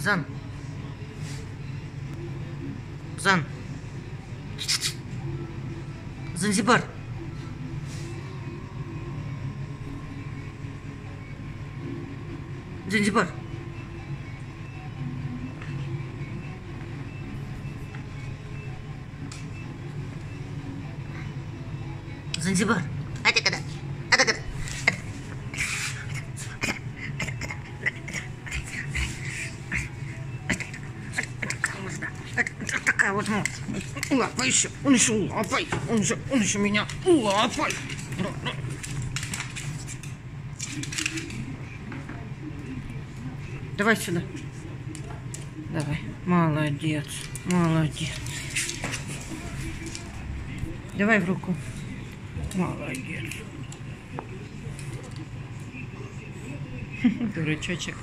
Зан. Зан. Занзибар. Занзибар. Занзибар. Такая вот ну, лапа еще, он еще лапой, он еще, он еще меня лапой. Давай сюда. Давай. Молодец. Молодец. Давай в руку. Молодец. Дурачочек.